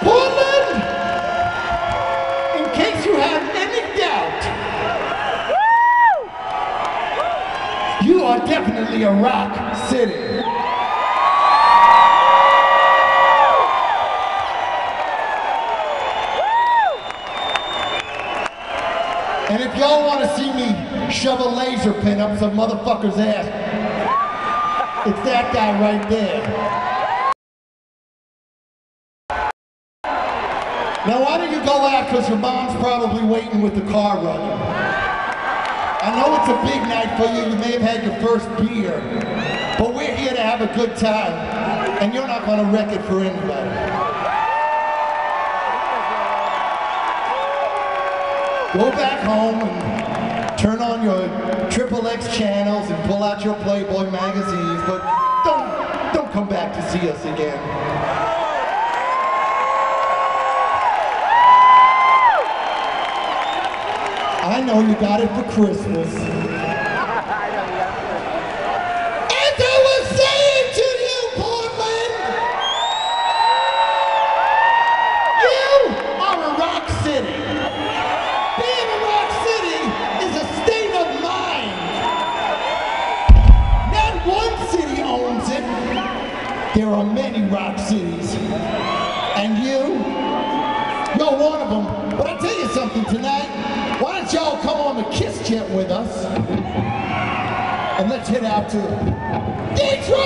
Portland, in case you have any doubt, you are definitely a rock city. And if y'all want to see me shove a laser pin up some motherfucker's ass, it's that guy right there. Now why don't you go out because your mom's probably waiting with the car running. I know it's a big night for you, you may have had your first beer, but we're here to have a good time, and you're not going to wreck it for anybody. Go back home and turn on your triple X channels and pull out your Playboy magazines, but don't don't come back to see us again. Know you got it for Christmas. As I was saying to you, Portland, you are a rock city. Being a rock city is a state of mind. Not one city owns it. There are many rock cities. And you, you're one of them. But I tell you something tonight. Y'all come on the Kiss Jet with us? And let's head out to Detroit